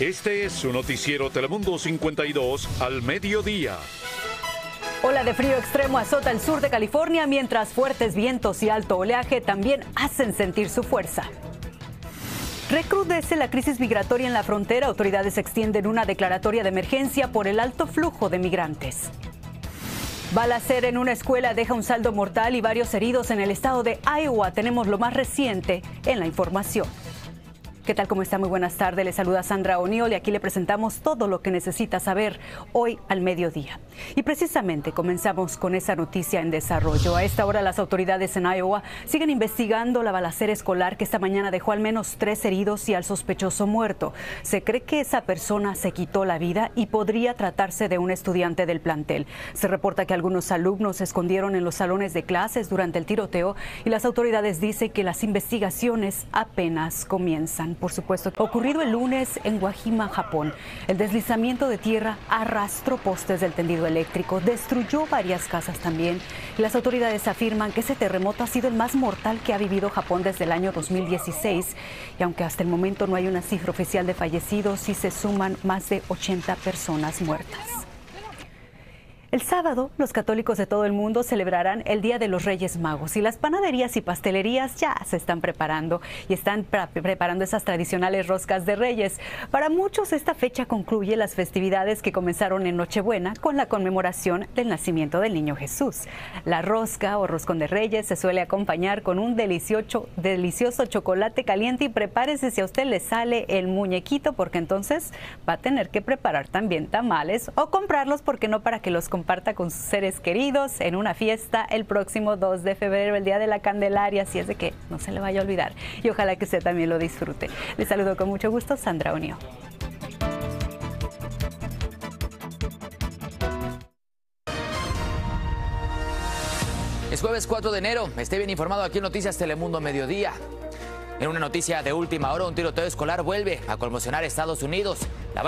Este es su noticiero Telemundo 52 al mediodía. Ola de frío extremo azota el sur de California mientras fuertes vientos y alto oleaje también hacen sentir su fuerza. Recrudece la crisis migratoria en la frontera. Autoridades extienden una declaratoria de emergencia por el alto flujo de migrantes. Balacera en una escuela deja un saldo mortal y varios heridos en el estado de Iowa. Tenemos lo más reciente en la información. ¿Qué tal? ¿Cómo está? Muy buenas tardes. Le saluda Sandra O'Neill y aquí le presentamos todo lo que necesita saber hoy al mediodía. Y precisamente comenzamos con esa noticia en desarrollo. A esta hora las autoridades en Iowa siguen investigando la balacera escolar que esta mañana dejó al menos tres heridos y al sospechoso muerto. Se cree que esa persona se quitó la vida y podría tratarse de un estudiante del plantel. Se reporta que algunos alumnos se escondieron en los salones de clases durante el tiroteo y las autoridades dicen que las investigaciones apenas comienzan por supuesto. Ocurrido el lunes en Guajima, Japón. El deslizamiento de tierra arrastró postes del tendido eléctrico, destruyó varias casas también. Las autoridades afirman que ese terremoto ha sido el más mortal que ha vivido Japón desde el año 2016. Y aunque hasta el momento no hay una cifra oficial de fallecidos, sí se suman más de 80 personas muertas. El sábado, los católicos de todo el mundo celebrarán el Día de los Reyes Magos y las panaderías y pastelerías ya se están preparando y están preparando esas tradicionales roscas de Reyes. Para muchos esta fecha concluye las festividades que comenzaron en Nochebuena con la conmemoración del nacimiento del Niño Jesús. La rosca o roscón de Reyes se suele acompañar con un delicioso, delicioso chocolate caliente y prepárese si a usted le sale el muñequito porque entonces va a tener que preparar también tamales o comprarlos porque no para que los comparta con sus seres queridos en una fiesta el próximo 2 de febrero, el Día de la Candelaria, así es de que no se le vaya a olvidar y ojalá que usted también lo disfrute. Les saludo con mucho gusto, Sandra Unio. Es jueves 4 de enero, esté bien informado aquí en Noticias Telemundo Mediodía. En una noticia de última hora, un tiroteo escolar vuelve a conmocionar Estados Unidos. La